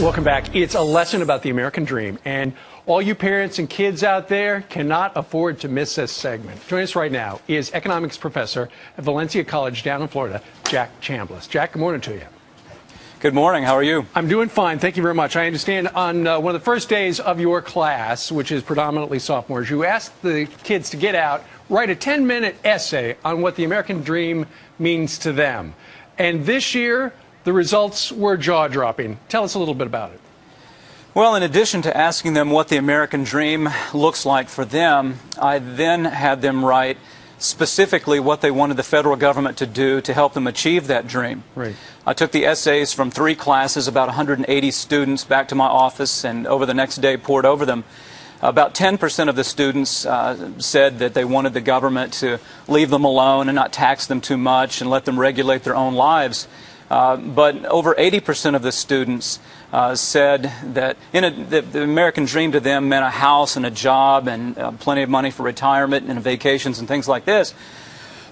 Welcome back. It's a lesson about the American dream, and all you parents and kids out there cannot afford to miss this segment. Joining us right now is economics professor at Valencia College down in Florida, Jack Chambless. Jack, good morning to you. Good morning. How are you? I'm doing fine. Thank you very much. I understand on uh, one of the first days of your class, which is predominantly sophomores, you asked the kids to get out, write a 10 minute essay on what the American dream means to them. And this year, the results were jaw dropping. Tell us a little bit about it. Well, in addition to asking them what the American dream looks like for them, I then had them write specifically what they wanted the federal government to do to help them achieve that dream. Right. I took the essays from three classes, about 180 students, back to my office, and over the next day pored over them. About 10% of the students uh, said that they wanted the government to leave them alone and not tax them too much and let them regulate their own lives. Uh, but over 80% of the students uh, said that a, the, the, American dream to them meant a house and a job and uh, plenty of money for retirement and vacations and things like this.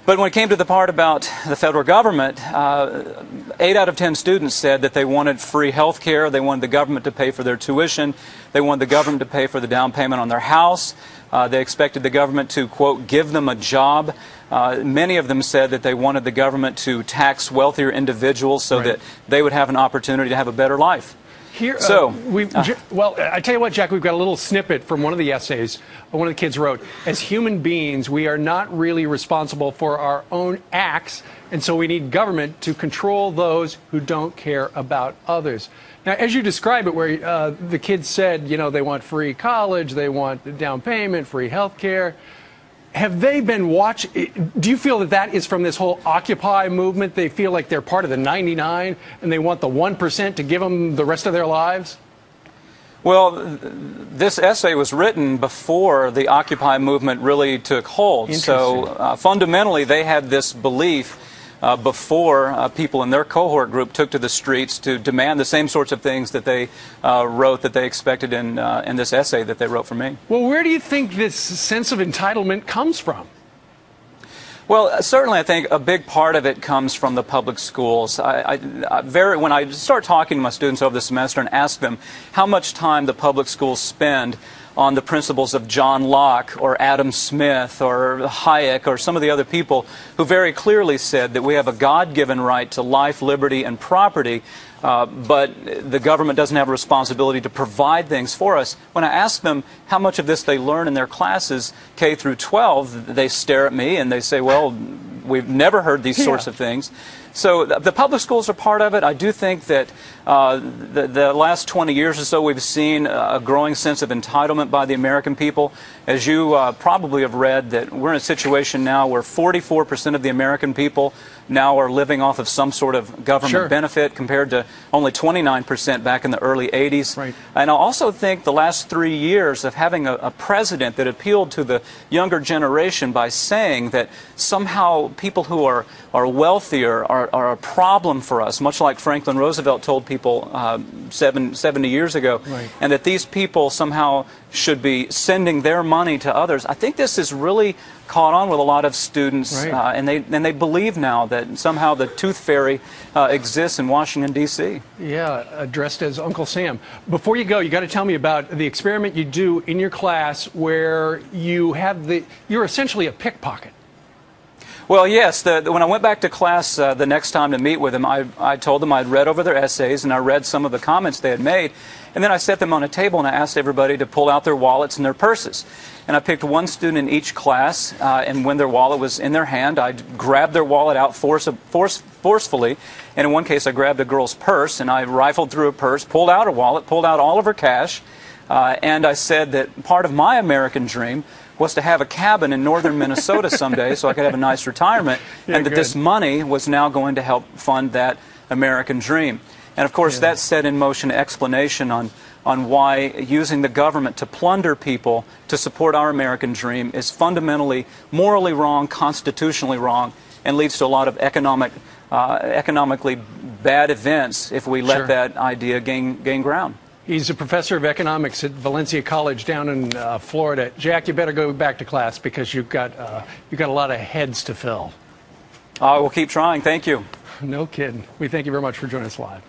But when it came to the part about the federal government, uh, eight out of ten students said that they wanted free health care, they wanted the government to pay for their tuition, they wanted the government to pay for the down payment on their house, uh, they expected the government to, quote, give them a job. Uh, many of them said that they wanted the government to tax wealthier individuals so right. that they would have an opportunity to have a better life. Here, uh, so, we uh, well, I tell you what, Jack, we've got a little snippet from one of the essays one of the kids wrote. As human beings, we are not really responsible for our own acts, and so we need government to control those who don't care about others. Now, as you describe it, where uh, the kids said, you know, they want free college, they want down payment, free health care have they been watch? Do you feel that that is from this whole Occupy movement? They feel like they're part of the 99 and they want the 1% to give them the rest of their lives? Well, this essay was written before the Occupy movement really took hold. So uh, fundamentally, they had this belief uh, before uh, people in their cohort group took to the streets to demand the same sorts of things that they uh, wrote that they expected in, uh, in this essay that they wrote for me. Well, where do you think this sense of entitlement comes from? Well, uh, certainly, I think a big part of it comes from the public schools. I, I, I, very, when I start talking to my students over the semester and ask them how much time the public schools spend on the principles of John Locke or Adam Smith or Hayek or some of the other people who very clearly said that we have a God given right to life, liberty, and property. Uh, but the government doesn't have a responsibility to provide things for us. When I ask them how much of this they learn in their classes, K through 12, they stare at me and they say, well, we've never heard these sorts of things. So the public schools are part of it. I do think that uh, the, the, last 20 years or so we've seen a growing sense of entitlement by the American people. As you uh, probably have read, that we're in a situation now where 44% of the American people now are living off of some sort of government sure. benefit compared to only 29% back in the early 80s. Right. And I also think the last three years of having a, a president that appealed to the younger generation by saying that somehow people who are, are wealthier are, are a problem for us, much like Franklin Roosevelt told people uh, seven, 70 years ago, right. and that these people somehow should be sending their money to others. I think this is really caught on with a lot of students, right. uh, and they and they believe now that somehow the tooth fairy uh, exists in Washington D.C. Yeah, addressed as Uncle Sam. Before you go, you got to tell me about the experiment you do in your class where you have the you're essentially a pickpocket. Well, yes. The, the, when I went back to class uh, the next time to meet with them, I, I told them I'd read over their essays and I read some of the comments they had made. And then I set them on a table and I asked everybody to pull out their wallets and their purses. And I picked one student in each class, uh, and when their wallet was in their hand, I grabbed their wallet out force, force, forcefully. And in one case, I grabbed a girl's purse and I rifled through her purse, pulled out her wallet, pulled out all of her cash, uh, and I said that part of my American dream was to have a cabin in northern Minnesota someday so I could have a nice retirement, yeah, and that good. this money was now going to help fund that American dream. And of course, yeah. that set in motion explanation on, on why using the government to plunder people to support our American dream is fundamentally morally wrong, constitutionally wrong, and leads to a lot of economic, uh, economically bad events if we let sure. that idea gain, gain ground. He's a professor of economics at Valencia College down in uh, Florida. Jack, you better go back to class because you've got, uh, you've got a lot of heads to fill. I will keep trying. Thank you. No kidding. We thank you very much for joining us live.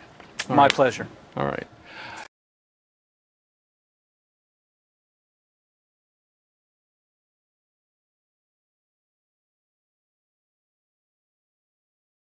All My right. pleasure. All right.